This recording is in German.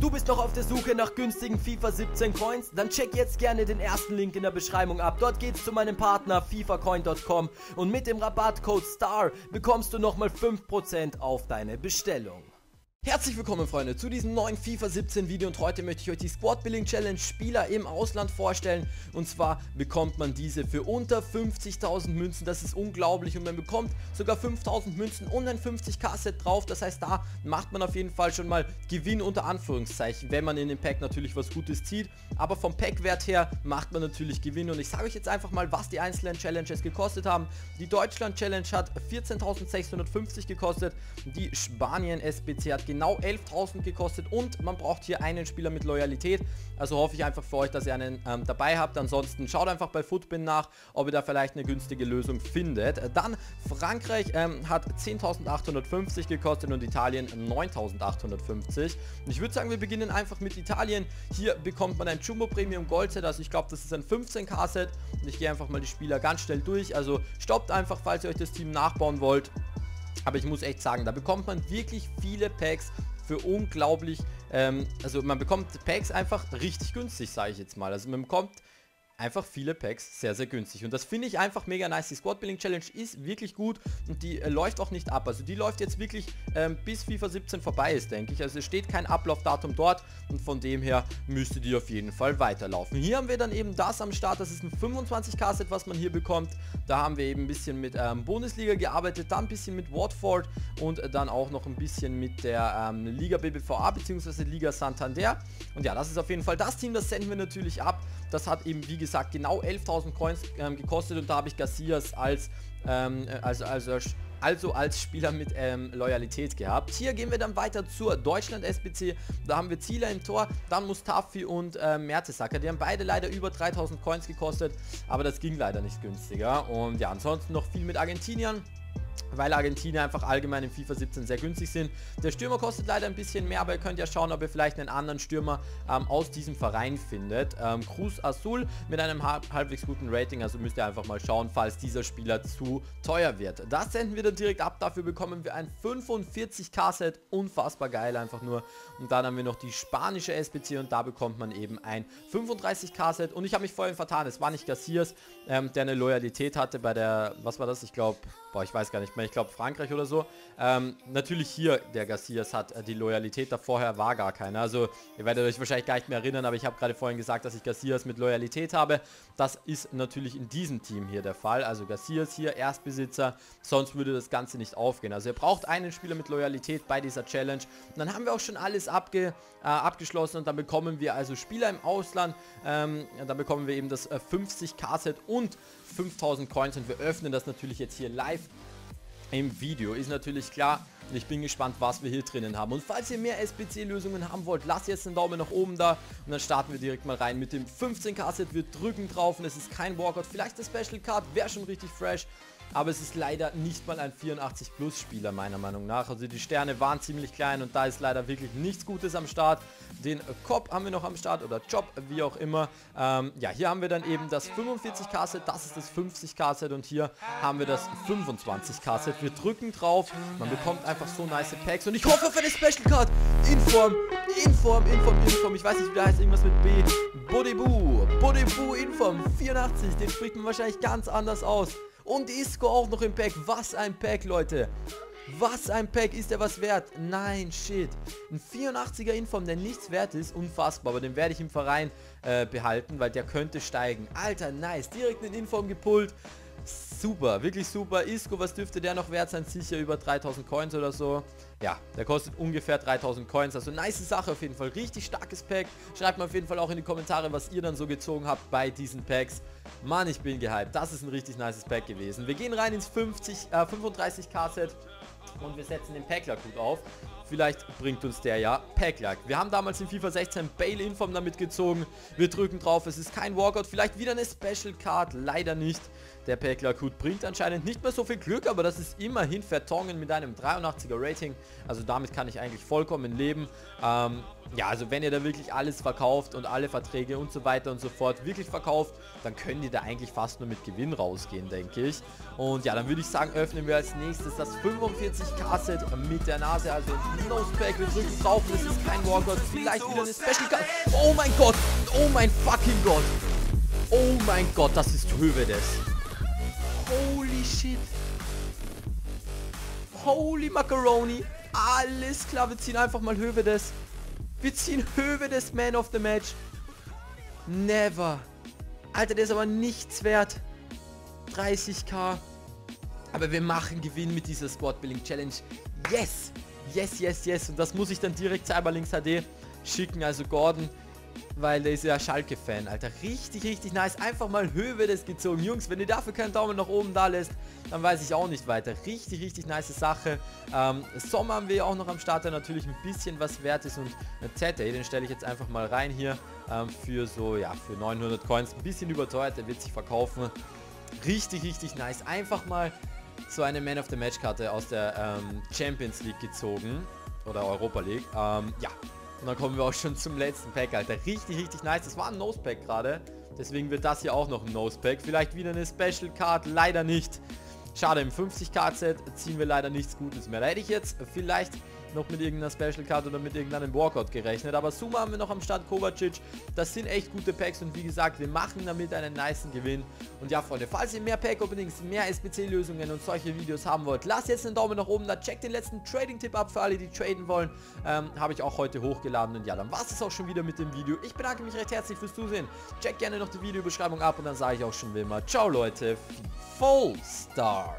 Du bist noch auf der Suche nach günstigen FIFA 17 Coins? Dann check jetzt gerne den ersten Link in der Beschreibung ab. Dort geht's zu meinem Partner fifacoin.com und mit dem Rabattcode STAR bekommst du nochmal 5% auf deine Bestellung. Herzlich willkommen Freunde zu diesem neuen FIFA 17 Video. Und heute möchte ich euch die Squad Building Challenge Spieler im Ausland vorstellen. Und zwar bekommt man diese für unter 50.000 Münzen, das ist unglaublich. Und man bekommt sogar 5.000 Münzen und ein 50k Set drauf, das heißt da macht man auf jeden Fall schon mal Gewinn unter Anführungszeichen, wenn man in dem Pack natürlich was Gutes zieht, aber vom Packwert her macht man natürlich Gewinn. Und ich sage euch jetzt einfach mal, was die einzelnen Challenges gekostet haben. Die Deutschland Challenge hat 14.650 gekostet, die Spanien SBC hat genau 11.000 gekostet und man braucht hier einen Spieler mit Loyalität. Also hoffe ich einfach für euch, dass ihr einen ähm, dabei habt. Ansonsten schaut einfach bei Footbin nach, ob ihr da vielleicht eine günstige Lösung findet. Dann Frankreich ähm, hat 10.850 gekostet und Italien 9.850. Ich würde sagen, wir beginnen einfach mit Italien. Hier bekommt man ein Jumbo Premium Gold Set, also ich glaube, das ist ein 15k Set. Und ich gehe einfach mal die Spieler ganz schnell durch. Also stoppt einfach, falls ihr euch das Team nachbauen wollt. Aber ich muss echt sagen, da bekommt man wirklich viele Packs für unglaublich, ähm, also man bekommt Packs einfach richtig günstig, sage ich jetzt mal. Also man bekommt einfach viele Packs sehr, sehr günstig. Und das finde ich einfach mega nice. Die Squad Building Challenge ist wirklich gut und die äh, läuft auch nicht ab. Also die läuft jetzt wirklich ähm, bis FIFA 17 vorbei ist, denke ich. Also es steht kein Ablaufdatum dort und von dem her müsste die auf jeden Fall weiterlaufen. Hier haben wir dann eben das am Start. Das ist ein 25k-Set, was man hier bekommt. Da haben wir eben ein bisschen mit ähm, Bundesliga gearbeitet, dann ein bisschen mit Watford und äh, dann auch noch ein bisschen mit der ähm, Liga BBVA bzw. Liga Santander. Und ja, das ist auf jeden Fall das Team, das senden wir natürlich ab. Das hat eben, wie gesagt, genau 11.000 Coins ähm, gekostet und da habe ich Garcias als, ähm, also, also, also als Spieler mit ähm, Loyalität gehabt. Hier gehen wir dann weiter zur Deutschland-SBC. Da haben wir Zieler im Tor, dann Mustafi und äh, Mertesacker. Die haben beide leider über 3000 Coins gekostet, aber das ging leider nicht günstiger. Und ja, ansonsten noch viel mit Argentiniern weil Argentinien einfach allgemein in FIFA 17 sehr günstig sind. Der Stürmer kostet leider ein bisschen mehr, aber ihr könnt ja schauen, ob ihr vielleicht einen anderen Stürmer ähm, aus diesem Verein findet. Ähm, Cruz Azul mit einem halbwegs guten Rating, also müsst ihr einfach mal schauen, falls dieser Spieler zu teuer wird. Das senden wir dann direkt ab, dafür bekommen wir ein 45k-Set, unfassbar geil einfach nur. Und dann haben wir noch die spanische SBC und da bekommt man eben ein 35k-Set und ich habe mich vorhin vertan, es war nicht Garcias, ähm, der eine Loyalität hatte bei der, was war das, ich glaube, boah, ich weiß gar nicht mehr, ich glaube Frankreich oder so. Ähm, natürlich hier, der Garcias hat äh, die Loyalität, da vorher war gar keiner. Also ihr werdet euch wahrscheinlich gar nicht mehr erinnern, aber ich habe gerade vorhin gesagt, dass ich Garcias mit Loyalität habe. Das ist natürlich in diesem Team hier der Fall. Also Garcias hier, Erstbesitzer, sonst würde das Ganze nicht aufgehen. Also ihr braucht einen Spieler mit Loyalität bei dieser Challenge. Und dann haben wir auch schon alles abge, äh, abgeschlossen und dann bekommen wir also Spieler im Ausland. Ähm, dann bekommen wir eben das äh, 50k-Set und 5000 Coins und wir öffnen das natürlich jetzt hier live im Video. Ist natürlich klar. Und ich bin gespannt, was wir hier drinnen haben. Und falls ihr mehr SBC-Lösungen haben wollt, lasst jetzt einen Daumen nach oben da. Und dann starten wir direkt mal rein mit dem 15k-Set. Wir drücken drauf und es ist kein Walkout. Vielleicht eine Special Card, wäre schon richtig fresh. Aber es ist leider nicht mal ein 84 Plus Spieler meiner Meinung nach. Also die Sterne waren ziemlich klein und da ist leider wirklich nichts Gutes am Start. Den Cop haben wir noch am Start oder Job, wie auch immer. Ähm, ja, hier haben wir dann eben das 45k Set, das ist das 50k Set und hier haben wir das 25k Set. Wir drücken drauf, man bekommt einfach so nice Packs und ich hoffe auf eine Special Card. Inform, Inform, Inform, Inform, ich weiß nicht, wie der heißt, irgendwas mit B. Bodebu, Bodebu Inform 84, den spricht man wahrscheinlich ganz anders aus. Und Isco auch noch im Pack. Was ein Pack, Leute. Was ein Pack. Ist der was wert? Nein, shit. Ein 84er Inform, der nichts wert ist. Unfassbar. Aber den werde ich im Verein äh, behalten, weil der könnte steigen. Alter, nice. Direkt einen Inform gepult. Super, wirklich super. Isco, was dürfte der noch wert sein? Sicher über 3000 Coins oder so. Ja, der kostet ungefähr 3000 Coins. Also nice Sache auf jeden Fall. Richtig starkes Pack. Schreibt mir auf jeden Fall auch in die Kommentare, was ihr dann so gezogen habt bei diesen Packs. Mann, ich bin gehypt. Das ist ein richtig nices Pack gewesen. Wir gehen rein ins 50, äh, 35k Set und wir setzen den Packler gut auf. Vielleicht bringt uns der ja Packlack. Wir haben damals in FIFA 16 Bail-Inform damit gezogen. Wir drücken drauf. Es ist kein Walkout. Vielleicht wieder eine Special Card. Leider nicht. Der Packlack-Hut bringt anscheinend nicht mehr so viel Glück, aber das ist immerhin Vertongen mit einem 83er Rating. Also damit kann ich eigentlich vollkommen leben. Ähm, ja, also wenn ihr da wirklich alles verkauft und alle Verträge und so weiter und so fort wirklich verkauft, dann könnt ihr da eigentlich fast nur mit Gewinn rausgehen, denke ich. Und ja, dann würde ich sagen, öffnen wir als nächstes das 45k-Set mit der Nase, also Nosepack. Wir drücken drauf, das ist kein Wargott, vielleicht wieder eine Special Card. Oh mein Gott, oh mein fucking Gott. Oh mein Gott, das ist Hövedes. Holy shit. Holy Macaroni. Alles klar, wir ziehen einfach mal Hövedes. Wir ziehen Höhe des Man of the Match. Never. Alter, der ist aber nichts wert. 30k. Aber wir machen Gewinn mit dieser Squad Building Challenge. Yes. Yes, yes, yes. Und das muss ich dann direkt Cyberlinks HD schicken. Also Gordon, weil der ist ja Schalke-Fan, Alter. Richtig, richtig nice. Einfach mal Höhe des gezogen. Jungs, wenn ihr dafür keinen Daumen nach oben da lässt, dann weiß ich auch nicht weiter. Richtig, richtig nice Sache. Ähm, Sommer haben wir auch noch am Start, der natürlich ein bisschen was wert ist. Und ZT, den stelle ich jetzt einfach mal rein hier ähm, für so, ja, für 900 Coins. Ein bisschen überteuert, der wird sich verkaufen. Richtig, richtig nice. Einfach mal so eine Man of the Match Karte aus der ähm, Champions League gezogen. Oder Europa League. Ähm, ja, und dann kommen wir auch schon zum letzten Pack, Alter. Richtig, richtig nice. Das war ein Nose-Pack gerade. Deswegen wird das hier auch noch ein Nose-Pack. Vielleicht wieder eine Special Card. Leider nicht. Schade, im 50k-Set ziehen wir leider nichts Gutes mehr. Da hätte ich jetzt vielleicht noch mit irgendeiner Special Card oder mit irgendeinem Walkout gerechnet. Aber Suma haben wir noch am Start, Kovacic. Das sind echt gute Packs und wie gesagt, wir machen damit einen niceen Gewinn. Und ja, Freunde, falls ihr mehr Pack-Openings, mehr SBC-Lösungen und solche Videos haben wollt, lasst jetzt einen Daumen nach oben da. Checkt den letzten Trading-Tipp ab für alle, die traden wollen. Ähm, Habe ich auch heute hochgeladen. Und ja, dann war es auch schon wieder mit dem Video. Ich bedanke mich recht herzlich fürs Zusehen. Checkt gerne noch die Videobeschreibung ab und dann sage ich auch schon wie immer, ciao Leute, Full Stars.